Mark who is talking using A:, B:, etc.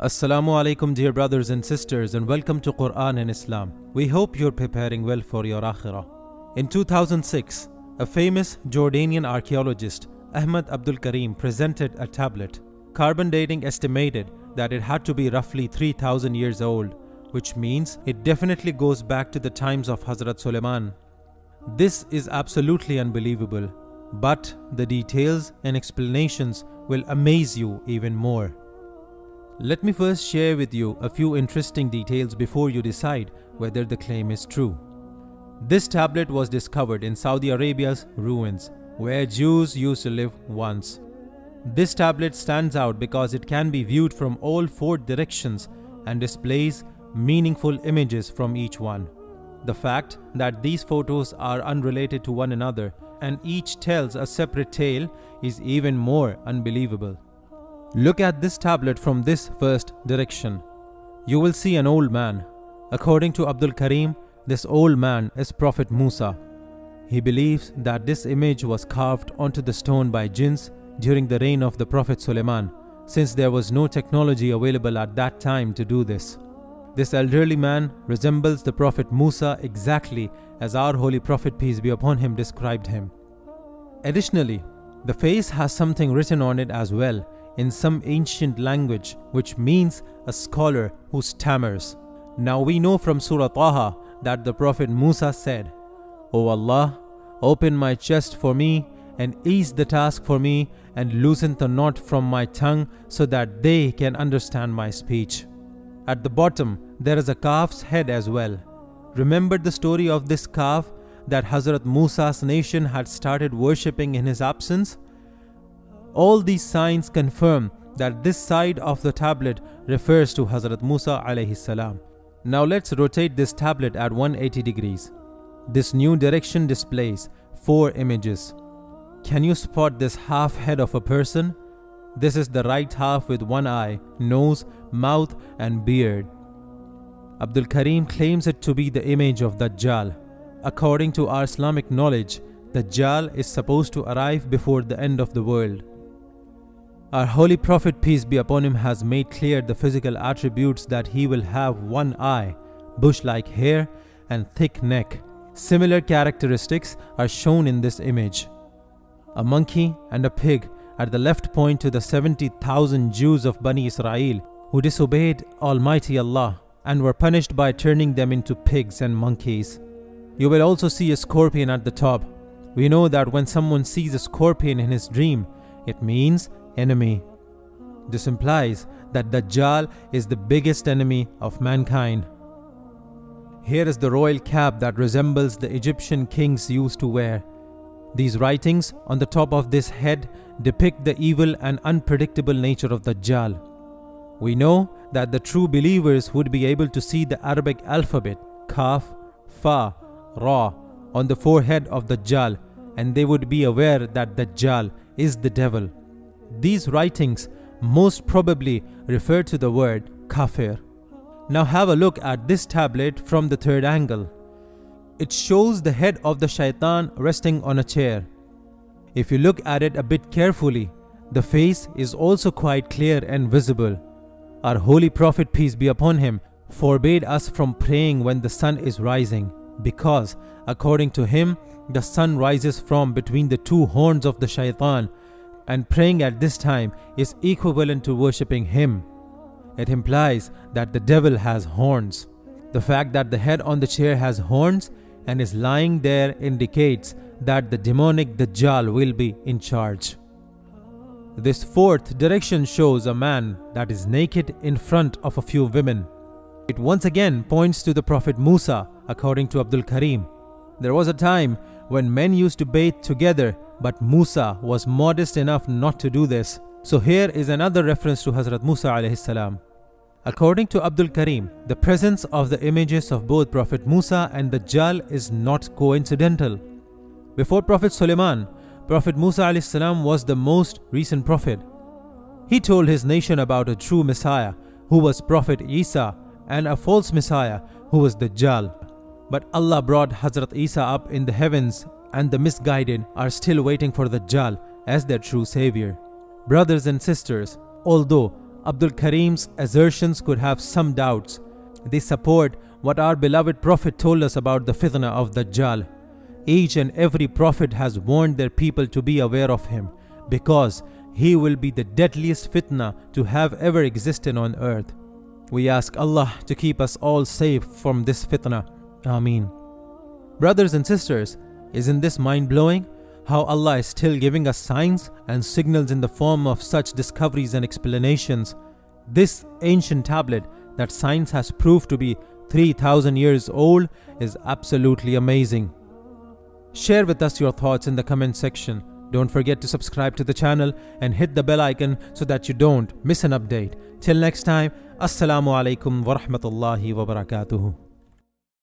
A: Assalamu alaikum, dear brothers and sisters, and welcome to Quran and Islam. We hope you're preparing well for your akhirah. In 2006, a famous Jordanian archaeologist, Ahmad Abdul Karim, presented a tablet. Carbon dating estimated that it had to be roughly 3000 years old, which means it definitely goes back to the times of Hazrat Suleiman. This is absolutely unbelievable, but the details and explanations will amaze you even more. Let me first share with you a few interesting details before you decide whether the claim is true. This tablet was discovered in Saudi Arabia's ruins, where Jews used to live once. This tablet stands out because it can be viewed from all four directions and displays meaningful images from each one. The fact that these photos are unrelated to one another and each tells a separate tale is even more unbelievable. Look at this tablet from this first direction. You will see an old man. According to Abdul Karim, this old man is Prophet Musa. He believes that this image was carved onto the stone by jinns during the reign of the Prophet Suleiman, since there was no technology available at that time to do this. This elderly man resembles the Prophet Musa exactly as our Holy Prophet, peace be upon him, described him. Additionally, the face has something written on it as well in some ancient language, which means a scholar who stammers. Now we know from Surah Taha that the Prophet Musa said, O Allah, open my chest for me and ease the task for me and loosen the knot from my tongue so that they can understand my speech. At the bottom, there is a calf's head as well. Remember the story of this calf that Hazrat Musa's nation had started worshipping in his absence? All these signs confirm that this side of the tablet refers to Hazrat Musa alayhi salam. Now let's rotate this tablet at 180 degrees. This new direction displays four images. Can you spot this half head of a person? This is the right half with one eye, nose, mouth, and beard. Abdul Karim claims it to be the image of Dajjal. According to our Islamic knowledge, Dajjal is supposed to arrive before the end of the world. Our Holy Prophet, peace be upon him, has made clear the physical attributes that he will have one eye, bush like hair, and thick neck. Similar characteristics are shown in this image. A monkey and a pig at the left point to the 70,000 Jews of Bani Israel who disobeyed Almighty Allah and were punished by turning them into pigs and monkeys. You will also see a scorpion at the top. We know that when someone sees a scorpion in his dream, it means enemy. This implies that Dajjal is the biggest enemy of mankind. Here is the royal cap that resembles the Egyptian kings used to wear. These writings on the top of this head depict the evil and unpredictable nature of Dajjal. We know that the true believers would be able to see the Arabic alphabet, Kaf, Fa, Ra, on the forehead of Dajjal, and they would be aware that Dajjal is the devil. These writings most probably refer to the word kafir. Now have a look at this tablet from the third angle. It shows the head of the shaitan resting on a chair. If you look at it a bit carefully, the face is also quite clear and visible. Our Holy Prophet, peace be upon him, forbade us from praying when the sun is rising, because, according to him, the sun rises from between the two horns of the shaitan, and praying at this time is equivalent to worshipping him. It implies that the devil has horns. The fact that the head on the chair has horns and is lying there indicates that the demonic Dajjal will be in charge. This fourth direction shows a man that is naked in front of a few women. It once again points to the Prophet Musa, according to Abdul Karim. There was a time when men used to bathe together, but Musa was modest enough not to do this. So here is another reference to Hazrat Musa alayhi salam. According to Abdul Karim, the presence of the images of both Prophet Musa and the Dajjal is not coincidental. Before Prophet Suleiman, Prophet Musa salam was the most recent prophet. He told his nation about a true Messiah who was Prophet Isa and a false Messiah who was Dajjal. But Allah brought Hazrat Isa up in the heavens and the misguided are still waiting for Dajjal as their true savior. Brothers and sisters, although Abdul Karim's assertions could have some doubts. They support what our beloved Prophet told us about the fitna of the Dajjal. Each and every prophet has warned their people to be aware of him because he will be the deadliest fitna to have ever existed on earth. We ask Allah to keep us all safe from this fitna. Ameen. Brothers and sisters, isn't this mind blowing? How Allah is still giving us signs and signals in the form of such discoveries and explanations. This ancient tablet that science has proved to be 3000 years old is absolutely amazing. Share with us your thoughts in the comment section. Don't forget to subscribe to the channel and hit the bell icon so that you don't miss an update. Till next time, Assalamu alaikum wa rahmatullahi wa barakatuhu.